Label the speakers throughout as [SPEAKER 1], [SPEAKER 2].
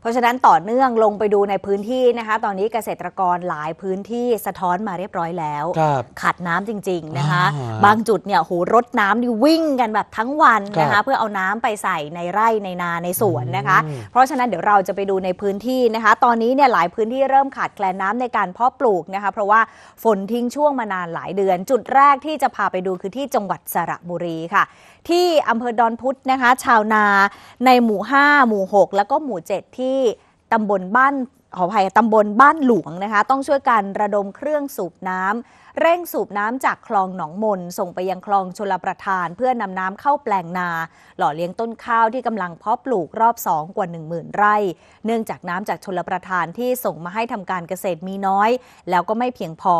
[SPEAKER 1] เพราะฉะนั้นต่อเนื่องลงไปดูในพื้นที่นะคะ ตอนนี้เกษตรกรหลายพื้นที่สะท้อนมาเรียบร้อยแล้ว
[SPEAKER 2] ครับ
[SPEAKER 1] ขาดน้ำจริง ๆนะคะ
[SPEAKER 2] อ่า
[SPEAKER 1] บางจุดเนี่ยโหรถน้ำนี่วิ่งกันแบบทั้งวันนะ
[SPEAKER 2] ครั
[SPEAKER 1] คะ
[SPEAKER 2] บ
[SPEAKER 1] เพื่อเอาน้ำไปใส่ในไร่ในนาในสวนนะคะ
[SPEAKER 2] อืม
[SPEAKER 1] เพราะฉะนั้นเดี๋ยวเราจะไปดูในพื้นที่นะคะ ตอนนี้เนี่ยหลายพื้นที่เริ่มขาดแคลนน้ำในการเพาะปลูกนะคะ เพราะว่าฝนทิ้งช่วงมานานหลายเดือน จุดแรกที่จะพาไปดูคือที่จังหวัดสระบุรีค่ะ ที่อำเภอดอนพุธนะคะ ชาวนาในหมู่ 5 หมู่ 6 แล้วก็หมู่ 7 ที่ตำบลบ้านขออภัยตำบลบ้านหลวงนะคะ ต้องช่วยกันระดมเครื่องสูบน้ำเร่งสูบน้ำจากคลองหนองมน ส่งไปยังคลองชลประทาน เพื่อนำน้ำเข้าแปลงนา หล่อเลี้ยงต้นข้าวที่กำลังเพาะปลูกรอบ 2 กว่า 10,000 ไร่ เนื่องจากน้ำจากชลประทานที่ส่งมาให้ทำการเกษตรมีน้อย แล้วก็ไม่เพียงพอ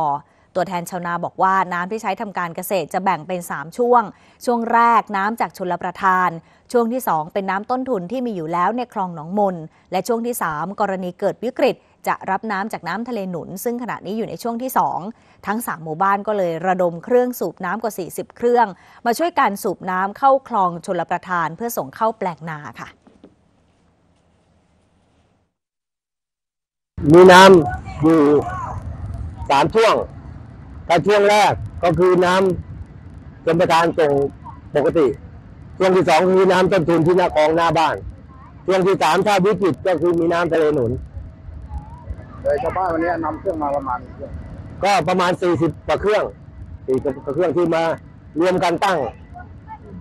[SPEAKER 1] ตัวแทนชาวนาบอกว่าน้ำที่ใช้ทำการเกษตรจะแบ่งเป็น 3 ช่วง ช่วงแรกน้ำจากชลประทาน ช่วงที่ 2 เป็นน้ำต้นทุนที่มีอยู่แล้วในคลองหนองมน และช่วงที่ 3 กรณีเกิดวิกฤต จะรับน้ำจากน้ำทะเลหนุน ซึ่งขณะนี้อยู่ในช่วงที่ 2 ทั้ง 3 หมู่บ้านก็เลยระดมเครื่องสูบน้ำกว่า 40 เครื่อง มาช่วยการสูบน้ำเข้าคลองชลประทาน เพื่อส่งเข้าแปลงนาค่ะ
[SPEAKER 3] มีน้ำอยู่สามช่วง ถ้าช่วงแรกก็คือน้ำชนประทานส่งปกติ ช่วงที่สองคือน้ำต้นทุนที่หน้ากองหน้าบ้าน ช่วงที่สามถ้าวิกฤตก็คือมีน้ำทะเลหนุน
[SPEAKER 4] โดยชาวบ้านวันนี้นำเครื่องมาประมาณกี่เครื่อง
[SPEAKER 3] ก็ประมาณ 40กว่าเครื่อง40กว่าเครื่องที่มารวมกันตั้ง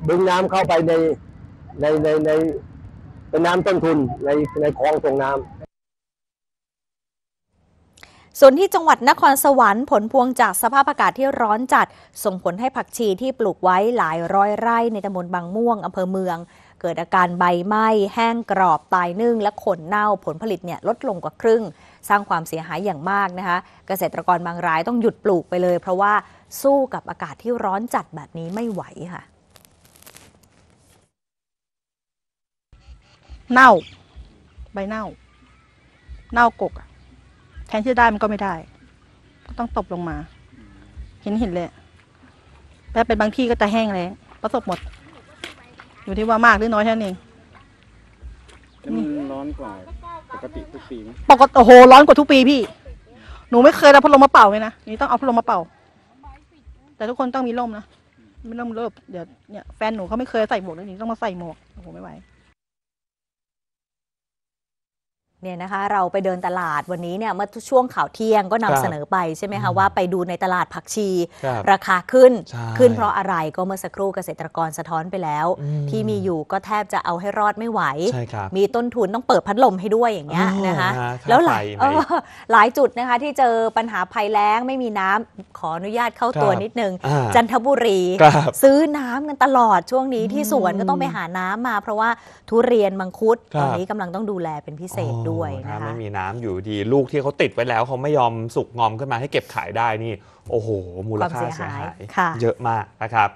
[SPEAKER 3] ดึงน้ำเข้าไปในในในในเป็นน้ำต้นทุนในในคลองส่งน้ำ
[SPEAKER 1] ส่วนที่จังหวัดนครสวรรค์ผลพวงจากสภาพอากาศที่ร้อนจัด ส่งผลให้ผักชีที่ปลูกไว้หลายร้อยไร่ในตำบลบางม่วงอำเภอเมือง เกิดอาการใบไหม้แห้งกรอบตายนึ่ง และขนเน่าผลผลิตเนี่ยลดลงกว่าครึ่ง สร้างความเสียหายอย่างมากนะคะ เกษตรกรบางรายต้องหยุดปลูกไปเลย เพราะว่าสู้กับอากาศที่ร้อนจัดแบบนี้ไม่ไหวค่ะ
[SPEAKER 5] เน่า ใบเน่า เน่ากกอะ แทนที่จะได้มันก็ไม่ได้ ก็ต้องตบลงมา เห็นเห็นเลยอะแต่เป็นบางที่ก็จะแห้งแล้งประสบหมด อยู่ที่ว่ามากหรือน้อยแค่นั้นเอง
[SPEAKER 4] แล้วมันร้อนกว่าปกติทุกปีไหม
[SPEAKER 5] ปกติโอ้โหร้อนกว่าทุกปีพี่ หนูไม่เคยเอาพัดลมมาเป่าเลยนะนี่ต้องเอาพัดลมมาเป่า แต่ทุกคนต้องมีร่มนะไม่ร่มเลิบเดี๋ยวเนี่ยแฟนหนูเขาไม่เคยใส่หมวกเลยนี่ต้องมาใส่หมวกโอ้โหไม่ไหว
[SPEAKER 1] เนี่ยนะคะเราไปเดินตลาดวันนี้เนี่ยเมื่อช่วงข่าวเที่ยงก็นำ
[SPEAKER 2] ครับ
[SPEAKER 1] เสนอไปใช่ไหม
[SPEAKER 2] อื
[SPEAKER 1] คะ
[SPEAKER 2] ม
[SPEAKER 1] ว่าไปดูในตลาดผักชี
[SPEAKER 2] ครับ
[SPEAKER 1] ราคาขึ้น
[SPEAKER 2] ใช่
[SPEAKER 1] ขึ้นเพราะอะไรก็เมื่อสักครู่เกษตรกรสะท้อนไปแล้ว
[SPEAKER 2] อืม
[SPEAKER 1] ที่มีอยู่ก็แทบจะเอาให้รอดไม่ไหว
[SPEAKER 2] ใช่ครับ
[SPEAKER 1] มีต้นทุนต้องเปิดพัดลมให้ด้วยอย่างเงี้ย
[SPEAKER 2] อ๋อ
[SPEAKER 1] นะคะ
[SPEAKER 2] ฮะค่า
[SPEAKER 1] แล้วหลาย
[SPEAKER 2] ไฟไหน
[SPEAKER 1] เออหลายจุดนะคะที่เจอปัญหาภัยแล้งไม่มีน้ำขออนุญาตเข้าตัว
[SPEAKER 2] ครับ
[SPEAKER 1] นิดนึง
[SPEAKER 2] อ่า
[SPEAKER 1] จันทบุรี
[SPEAKER 2] ครับ
[SPEAKER 1] ซื้อน้ำกันตลอดช่วงนี้ที่
[SPEAKER 2] อืม
[SPEAKER 1] สวนก็ต้องไปหาน้ำมา เพราะว่าทุเรียนมังคุด
[SPEAKER 2] ครับ
[SPEAKER 1] ตอนนี้กำลังต้องดูแลเป็นพิเศษด้วย
[SPEAKER 2] โอ้
[SPEAKER 1] นะ
[SPEAKER 2] ถ้า
[SPEAKER 1] คะ
[SPEAKER 2] ไม่มีน้ำอยู่ดีลูกที่เขาติดไว้แล้วเขาไม่ยอมสุกงอมขึ้นมาให้เก็บขายได้นี่ โอ้โห มูลค่า
[SPEAKER 1] ความเสี
[SPEAKER 2] เสี
[SPEAKER 1] ย
[SPEAKER 2] ย
[SPEAKER 1] หาย
[SPEAKER 2] หาย
[SPEAKER 1] ค่ะ
[SPEAKER 2] เยอะมากนะครับ